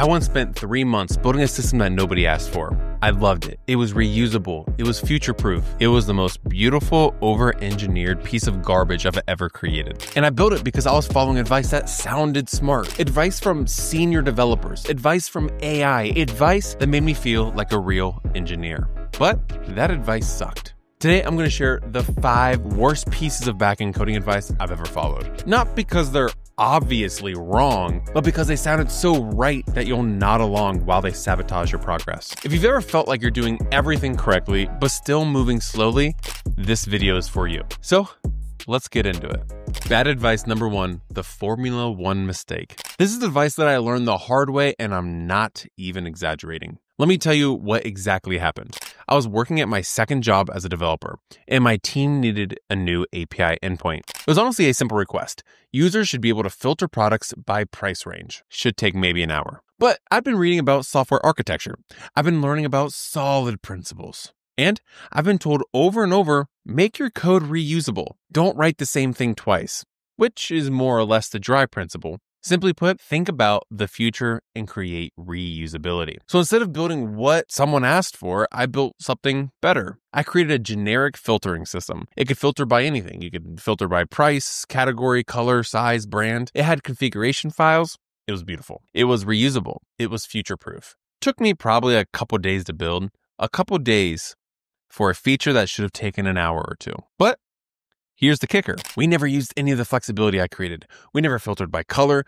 I once spent three months building a system that nobody asked for. I loved it. It was reusable, it was future proof, it was the most beautiful, over engineered piece of garbage I've ever created. And I built it because I was following advice that sounded smart advice from senior developers, advice from AI, advice that made me feel like a real engineer. But that advice sucked. Today, I'm going to share the five worst pieces of backend coding advice I've ever followed. Not because they're obviously wrong, but because they sounded so right that you'll nod along while they sabotage your progress. If you've ever felt like you're doing everything correctly, but still moving slowly, this video is for you. So, let's get into it. Bad advice number one the Formula One mistake. This is advice that I learned the hard way, and I'm not even exaggerating. Let me tell you what exactly happened. I was working at my second job as a developer, and my team needed a new API endpoint. It was honestly a simple request. Users should be able to filter products by price range. Should take maybe an hour. But I've been reading about software architecture. I've been learning about solid principles. And I've been told over and over make your code reusable. Don't write the same thing twice, which is more or less the dry principle. Simply put, think about the future and create reusability. So instead of building what someone asked for, I built something better. I created a generic filtering system. It could filter by anything. You could filter by price, category, color, size, brand. It had configuration files. It was beautiful. It was reusable. It was future proof. Took me probably a couple days to build, a couple days for a feature that should have taken an hour or two. But Here's the kicker. We never used any of the flexibility I created. We never filtered by color.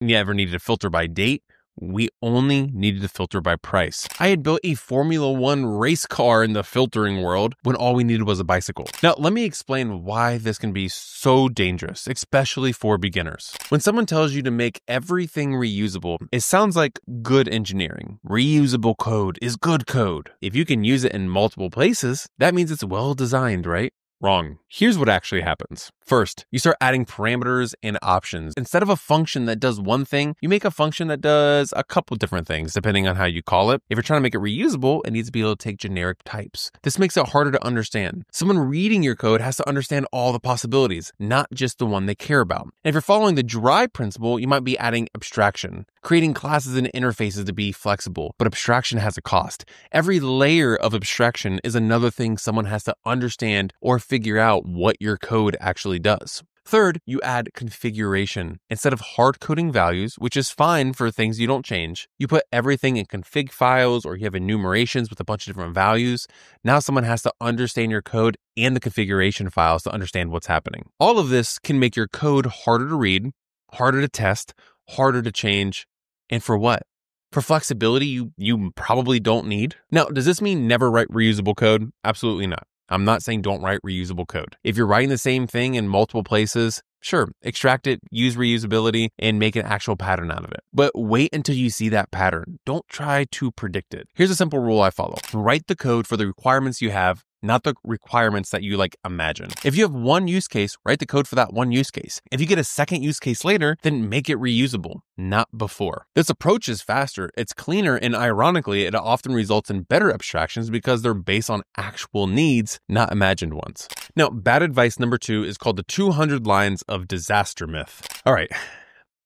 We never needed to filter by date. We only needed to filter by price. I had built a Formula One race car in the filtering world when all we needed was a bicycle. Now, let me explain why this can be so dangerous, especially for beginners. When someone tells you to make everything reusable, it sounds like good engineering. Reusable code is good code. If you can use it in multiple places, that means it's well designed, right? Wrong. Here's what actually happens. First, you start adding parameters and options. Instead of a function that does one thing, you make a function that does a couple different things, depending on how you call it. If you're trying to make it reusable, it needs to be able to take generic types. This makes it harder to understand. Someone reading your code has to understand all the possibilities, not just the one they care about. And if you're following the dry principle, you might be adding abstraction, creating classes and interfaces to be flexible, but abstraction has a cost. Every layer of abstraction is another thing someone has to understand or figure out what your code actually does. Third, you add configuration. Instead of hard coding values, which is fine for things you don't change, you put everything in config files or you have enumerations with a bunch of different values. Now someone has to understand your code and the configuration files to understand what's happening. All of this can make your code harder to read, harder to test, harder to change, and for what? For flexibility you you probably don't need. Now, does this mean never write reusable code? Absolutely not. I'm not saying don't write reusable code. If you're writing the same thing in multiple places, sure, extract it, use reusability, and make an actual pattern out of it. But wait until you see that pattern. Don't try to predict it. Here's a simple rule I follow write the code for the requirements you have not the requirements that you like imagine. If you have one use case, write the code for that one use case. If you get a second use case later, then make it reusable, not before. This approach is faster, it's cleaner, and ironically, it often results in better abstractions because they're based on actual needs, not imagined ones. Now, bad advice number two is called the 200 lines of disaster myth. All right.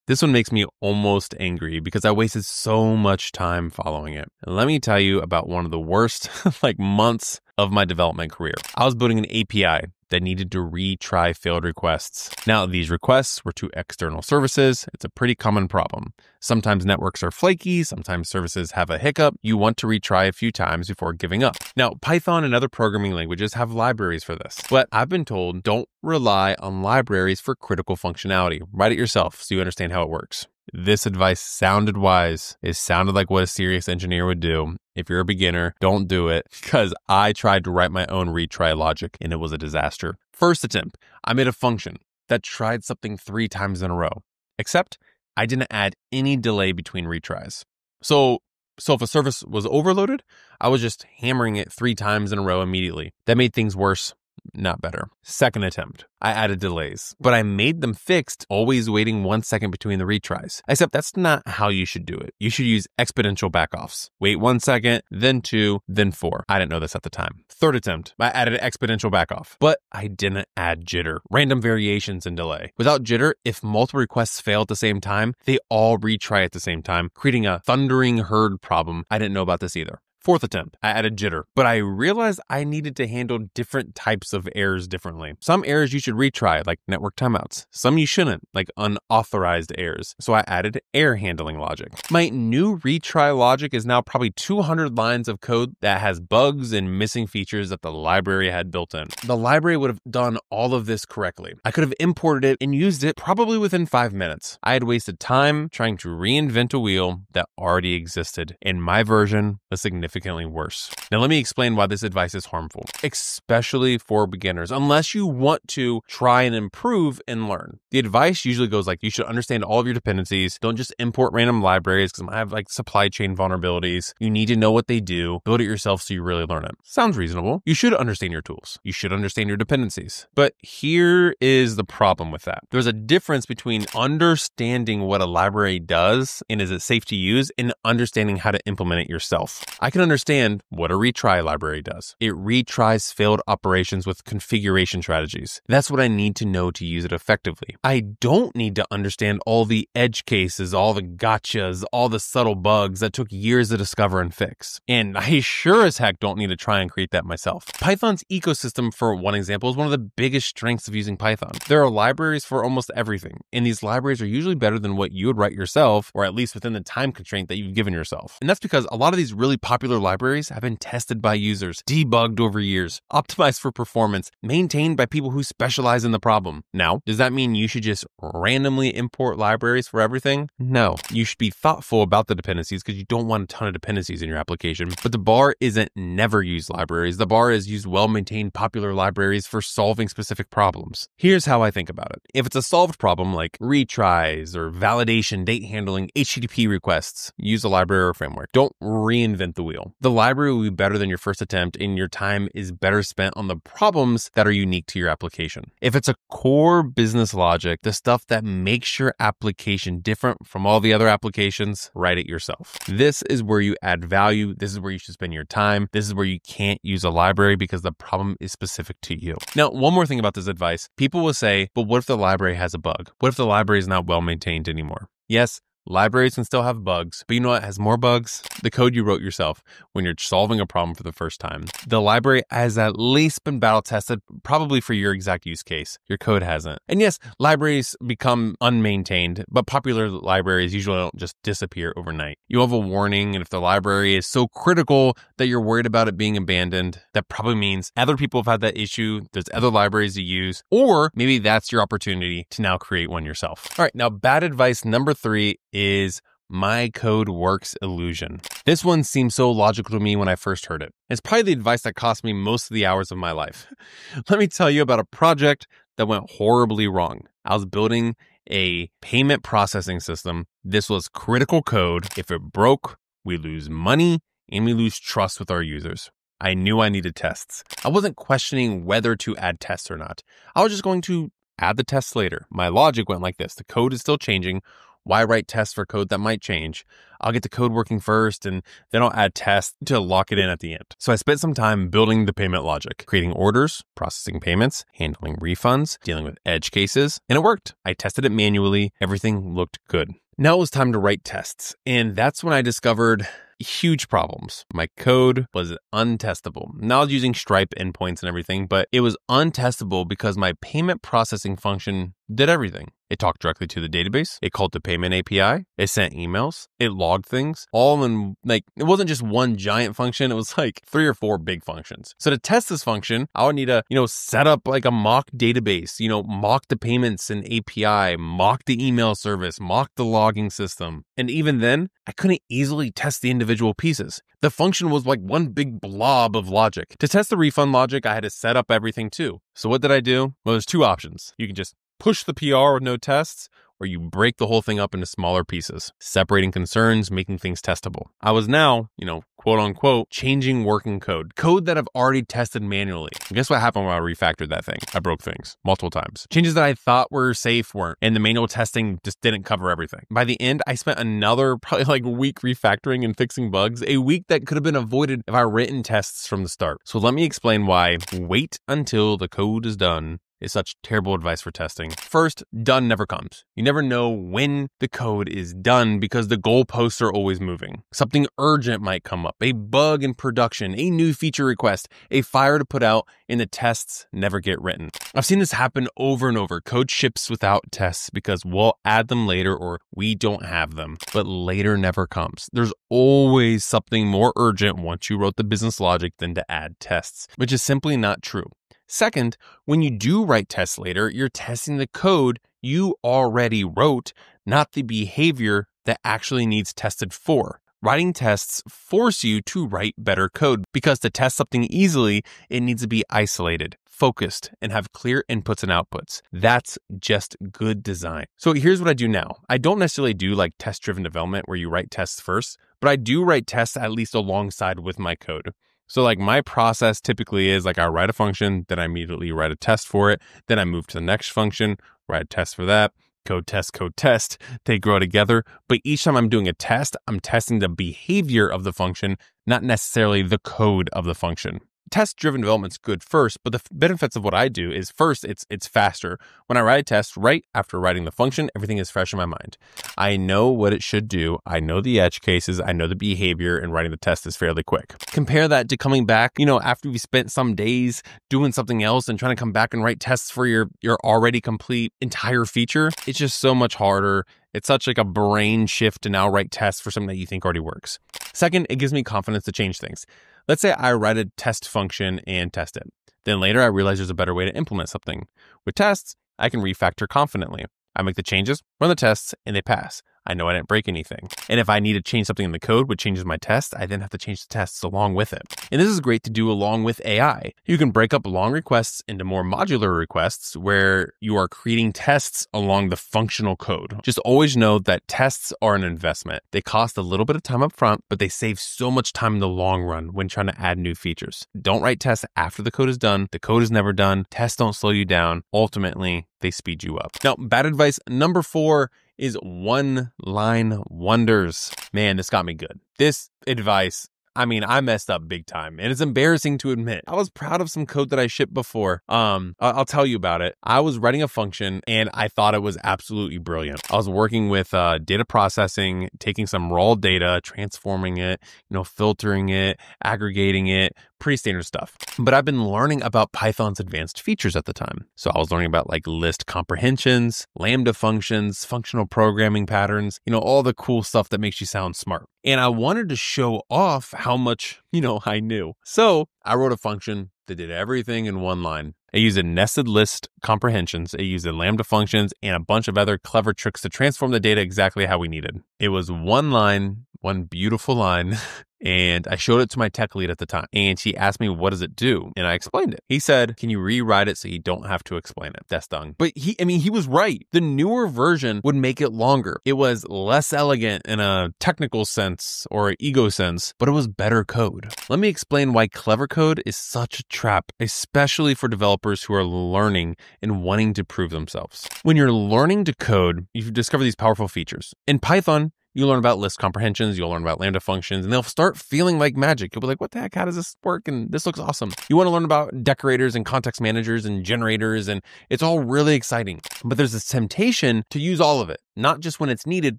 This one makes me almost angry because I wasted so much time following it. And let me tell you about one of the worst like months of my development career. I was building an API that needed to retry failed requests. Now, these requests were to external services. It's a pretty common problem. Sometimes networks are flaky, sometimes services have a hiccup. You want to retry a few times before giving up. Now, Python and other programming languages have libraries for this, but I've been told don't rely on libraries for critical functionality. Write it yourself so you understand how it works. This advice sounded wise. It sounded like what a serious engineer would do. If you're a beginner, don't do it because I tried to write my own retry logic and it was a disaster. First attempt, I made a function that tried something three times in a row, except I didn't add any delay between retries. So, so if a service was overloaded, I was just hammering it three times in a row immediately. That made things worse not better. Second attempt, I added delays, but I made them fixed, always waiting one second between the retries. Except that's not how you should do it. You should use exponential backoffs. Wait one second, then two, then four. I didn't know this at the time. Third attempt, I added exponential backoff, but I didn't add jitter, random variations in delay. Without jitter, if multiple requests fail at the same time, they all retry at the same time, creating a thundering herd problem. I didn't know about this either. Fourth attempt, I added jitter, but I realized I needed to handle different types of errors differently. Some errors you should retry, like network timeouts. Some you shouldn't, like unauthorized errors. So I added error handling logic. My new retry logic is now probably 200 lines of code that has bugs and missing features that the library had built in. The library would have done all of this correctly. I could have imported it and used it probably within five minutes. I had wasted time trying to reinvent a wheel that already existed, and my version was significant significantly worse. Now, let me explain why this advice is harmful, especially for beginners, unless you want to try and improve and learn. The advice usually goes like you should understand all of your dependencies. Don't just import random libraries because I have like supply chain vulnerabilities. You need to know what they do, build it yourself so you really learn it. Sounds reasonable. You should understand your tools, you should understand your dependencies. But here is the problem with that there's a difference between understanding what a library does and is it safe to use and understanding how to implement it yourself. I can understand what a retry library does. It retries failed operations with configuration strategies. That's what I need to know to use it effectively. I don't need to understand all the edge cases, all the gotchas, all the subtle bugs that took years to discover and fix. And I sure as heck don't need to try and create that myself. Python's ecosystem, for one example, is one of the biggest strengths of using Python. There are libraries for almost everything, and these libraries are usually better than what you would write yourself, or at least within the time constraint that you've given yourself. And that's because a lot of these really popular libraries have been tested by users, debugged over years, optimized for performance, maintained by people who specialize in the problem. Now, does that mean you should just randomly import libraries for everything? No. You should be thoughtful about the dependencies because you don't want a ton of dependencies in your application. But the bar isn't never use libraries. The bar is use well maintained popular libraries for solving specific problems. Here's how I think about it. If it's a solved problem like retries or validation, date handling, HTTP requests, use a library or framework. Don't reinvent the wheel. The library will be better than your first attempt, and your time is better spent on the problems that are unique to your application. If it's a core business logic, the stuff that makes your application different from all the other applications, write it yourself. This is where you add value. This is where you should spend your time. This is where you can't use a library because the problem is specific to you. Now, one more thing about this advice people will say, but what if the library has a bug? What if the library is not well maintained anymore? Yes, Libraries can still have bugs, but you know what has more bugs? The code you wrote yourself when you're solving a problem for the first time. The library has at least been battle tested, probably for your exact use case. Your code hasn't. And yes, libraries become unmaintained, but popular libraries usually don't just disappear overnight. You have a warning, and if the library is so critical that you're worried about it being abandoned, that probably means other people have had that issue, there's other libraries to use, or maybe that's your opportunity to now create one yourself. All right, now bad advice number three is my code works illusion. This one seemed so logical to me when I first heard it. It's probably the advice that cost me most of the hours of my life. Let me tell you about a project that went horribly wrong. I was building a payment processing system. This was critical code. If it broke, we lose money and we lose trust with our users. I knew I needed tests. I wasn't questioning whether to add tests or not. I was just going to add the tests later. My logic went like this the code is still changing. Why write tests for code that might change? I'll get the code working first and then I'll add tests to lock it in at the end. So I spent some time building the payment logic, creating orders, processing payments, handling refunds, dealing with edge cases, and it worked. I tested it manually. Everything looked good. Now it was time to write tests. And that's when I discovered huge problems. My code was untestable. Now I was using Stripe endpoints and everything, but it was untestable because my payment processing function did everything. It talked directly to the database. It called the payment API. It sent emails. It logged things all in like, it wasn't just one giant function. It was like three or four big functions. So to test this function, I would need to, you know, set up like a mock database, you know, mock the payments and API, mock the email service, mock the logging system. And even then, I couldn't easily test the individual pieces. The function was like one big blob of logic. To test the refund logic, I had to set up everything too. So what did I do? Well, there's two options. You can just push the PR with no tests, or you break the whole thing up into smaller pieces, separating concerns, making things testable. I was now, you know, quote unquote, changing working code, code that I've already tested manually. And guess what happened when I refactored that thing? I broke things multiple times. Changes that I thought were safe weren't, and the manual testing just didn't cover everything. By the end, I spent another probably like week refactoring and fixing bugs, a week that could have been avoided if I written tests from the start. So let me explain why wait until the code is done is such terrible advice for testing. First, done never comes. You never know when the code is done because the goalposts are always moving. Something urgent might come up, a bug in production, a new feature request, a fire to put out, and the tests never get written. I've seen this happen over and over. Code ships without tests because we'll add them later or we don't have them, but later never comes. There's always something more urgent once you wrote the business logic than to add tests, which is simply not true. Second, when you do write tests later, you're testing the code you already wrote, not the behavior that actually needs tested for. Writing tests force you to write better code because to test something easily, it needs to be isolated, focused, and have clear inputs and outputs. That's just good design. So here's what I do now. I don't necessarily do like test driven development where you write tests first, but I do write tests at least alongside with my code. So, like, my process typically is like I write a function, then I immediately write a test for it, then I move to the next function, write a test for that, code test, code test. They grow together. But each time I'm doing a test, I'm testing the behavior of the function, not necessarily the code of the function test driven development's good first, but the benefits of what I do is first, it's it's faster. When I write a test right after writing the function, everything is fresh in my mind. I know what it should do. I know the edge cases. I know the behavior, and writing the test is fairly quick. Compare that to coming back, you know, after you spent some days doing something else and trying to come back and write tests for your your already complete entire feature. It's just so much harder. It's such like a brain shift to now write tests for something that you think already works. Second, it gives me confidence to change things. Let's say I write a test function and test it. Then later I realize there's a better way to implement something. With tests, I can refactor confidently. I make the changes, run the tests, and they pass. I know I didn't break anything. And if I need to change something in the code which changes my test, I then have to change the tests along with it. And this is great to do along with AI. You can break up long requests into more modular requests where you are creating tests along the functional code. Just always know that tests are an investment. They cost a little bit of time up front, but they save so much time in the long run when trying to add new features. Don't write tests after the code is done. The code is never done. Tests don't slow you down. Ultimately, they speed you up. Now, bad advice number four is one line wonders. Man, this got me good. This advice I mean, I messed up big time and it's embarrassing to admit. I was proud of some code that I shipped before. Um, I'll tell you about it. I was writing a function and I thought it was absolutely brilliant. I was working with uh, data processing, taking some raw data, transforming it, you know, filtering it, aggregating it, pretty standard stuff. But I've been learning about Python's advanced features at the time. So I was learning about like list comprehensions, Lambda functions, functional programming patterns, you know, all the cool stuff that makes you sound smart. And I wanted to show off how much, you know, I knew. So I wrote a function that did everything in one line. It used a nested list comprehensions, it used a Lambda functions, and a bunch of other clever tricks to transform the data exactly how we needed. It was one line, one beautiful line and I showed it to my tech lead at the time. And she asked me, What does it do? And I explained it. He said, Can you rewrite it so you don't have to explain it? That's done. But he, I mean, he was right. The newer version would make it longer. It was less elegant in a technical sense or ego sense, but it was better code. Let me explain why clever code is such a trap, especially for developers who are learning and wanting to prove themselves. When you're learning to code, you discover these powerful features. In Python, you learn about list comprehensions, you'll learn about Lambda functions, and they'll start feeling like magic. You'll be like, what the heck? How does this work? And this looks awesome. You want to learn about decorators and context managers and generators, and it's all really exciting. But there's this temptation to use all of it, not just when it's needed,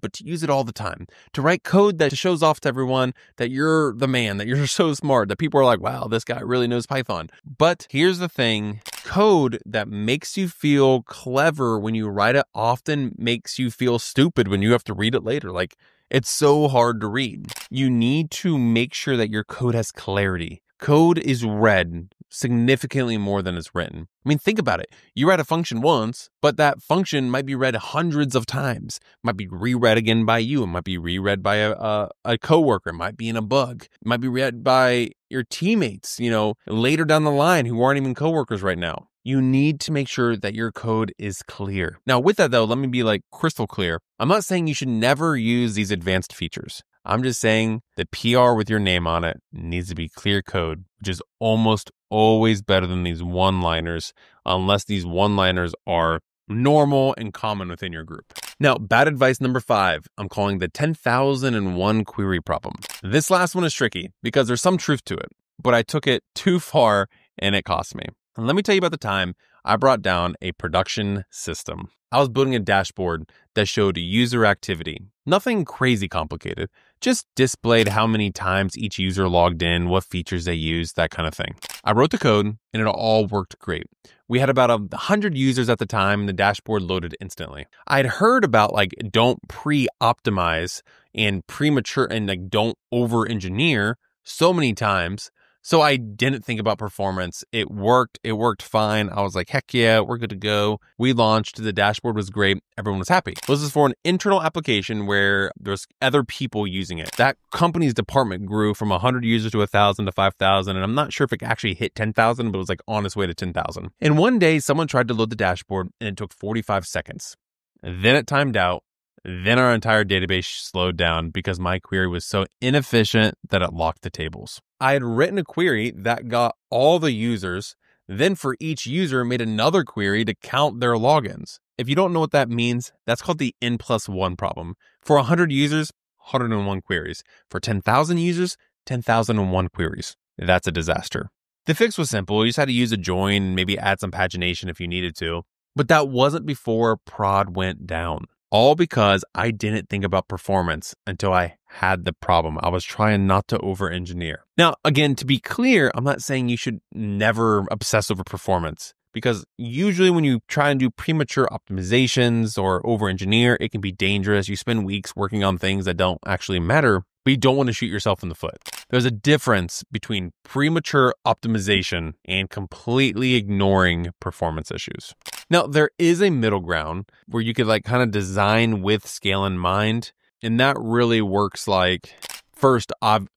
but to use it all the time. To write code that shows off to everyone that you're the man, that you're so smart, that people are like, wow, this guy really knows Python. But here's the thing code that makes you feel clever when you write it often makes you feel stupid when you have to read it later. Like it's so hard to read. You need to make sure that your code has clarity. Code is read significantly more than it's written. I mean, think about it. You write a function once, but that function might be read hundreds of times. It might be reread again by you. It might be reread by a, a, a coworker. It might be in a bug. It might be read by your teammates, you know, later down the line who aren't even coworkers right now. you need to make sure that your code is clear. Now, with that though, let me be like crystal clear. I'm not saying you should never use these advanced features. I'm just saying the PR with your name on it needs to be clear code, which is almost always better than these one liners, unless these one liners are normal and common within your group. Now, bad advice number five, I'm calling the 10,001 query problem. This last one is tricky because there's some truth to it, but I took it too far and it cost me. And let me tell you about the time I brought down a production system. I was building a dashboard that showed user activity. Nothing crazy complicated, just displayed how many times each user logged in, what features they used, that kind of thing. I wrote the code and it all worked great. We had about a 100 users at the time and the dashboard loaded instantly. I'd heard about like don't pre-optimize and premature and like don't over-engineer so many times so I didn't think about performance. It worked. It worked fine. I was like, heck yeah, we're good to go. We launched. The dashboard was great. Everyone was happy. This is for an internal application where there's other people using it. That company's department grew from 100 users to 1,000 to 5,000. And I'm not sure if it actually hit 10,000, but it was like on its way to 10,000. And one day, someone tried to load the dashboard and it took 45 seconds. Then it timed out then our entire database slowed down because my query was so inefficient that it locked the tables. I had written a query that got all the users, then for each user made another query to count their logins. If you don't know what that means, that's called the N plus one problem. For 100 users, 101 queries. For 10,000 users, 10,001 queries. That's a disaster. The fix was simple. You just had to use a join and maybe add some pagination if you needed to. But that wasn't before prod went down all because I didn't think about performance until I had the problem. I was trying not to over engineer. Now, again, to be clear, I'm not saying you should never obsess over performance because usually when you try and do premature optimizations or over engineer, it can be dangerous. You spend weeks working on things that don't actually matter, but you don't want to shoot yourself in the foot. There's a difference between premature optimization and completely ignoring performance issues. Now, there is a middle ground where you could like kind of design with scale in mind. And that really works like first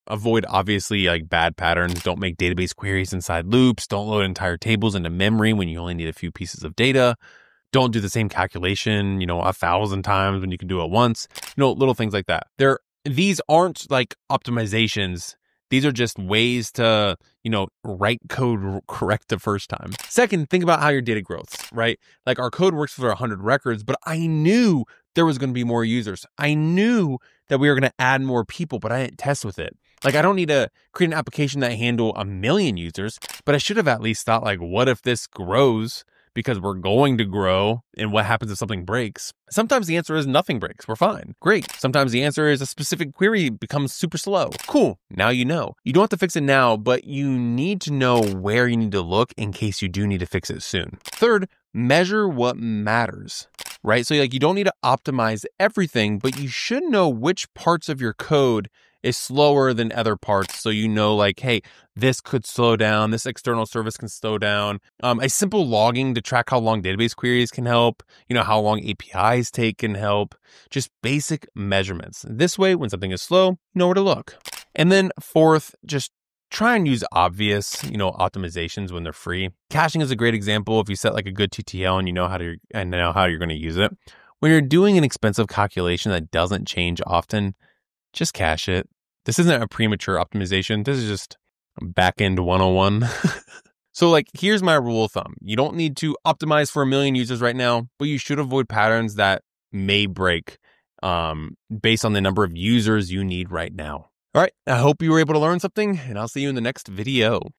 avoid obviously like bad patterns don't make database queries inside loops don't load entire tables into memory when you only need a few pieces of data don't do the same calculation you know a thousand times when you can do it once you know little things like that there these aren't like optimizations these are just ways to, you know, write code correct the first time. Second, think about how your data grows, right? Like our code works for 100 records, but I knew there was going to be more users. I knew that we were going to add more people, but I didn't test with it. Like I don't need to create an application that handle a million users, but I should have at least thought like, what if this grows? Because we're going to grow and what happens if something breaks? Sometimes the answer is nothing breaks. We're fine. Great. Sometimes the answer is a specific query becomes super slow. Cool. Now you know. You don't have to fix it now, but you need to know where you need to look in case you do need to fix it soon. Third, measure what matters right? So like you don't need to optimize everything, but you should know which parts of your code is slower than other parts. So you know, like, hey, this could slow down. This external service can slow down. Um, a simple logging to track how long database queries can help. You know, how long APIs take can help. Just basic measurements. This way, when something is slow, you know where to look. And then fourth, just try and use obvious, you know, optimizations when they're free. Caching is a great example. If you set like a good TTL and you know how to and know how you're going to use it. When you're doing an expensive calculation that doesn't change often, just cache it. This isn't a premature optimization. This is just backend 101. so, like, here's my rule of thumb you don't need to optimize for a million users right now, but you should avoid patterns that may break um, based on the number of users you need right now. All right, I hope you were able to learn something, and I'll see you in the next video.